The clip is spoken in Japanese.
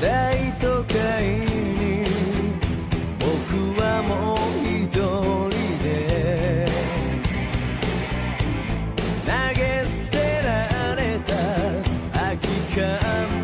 大都会に僕はもう一人で投げ捨てられた空き缶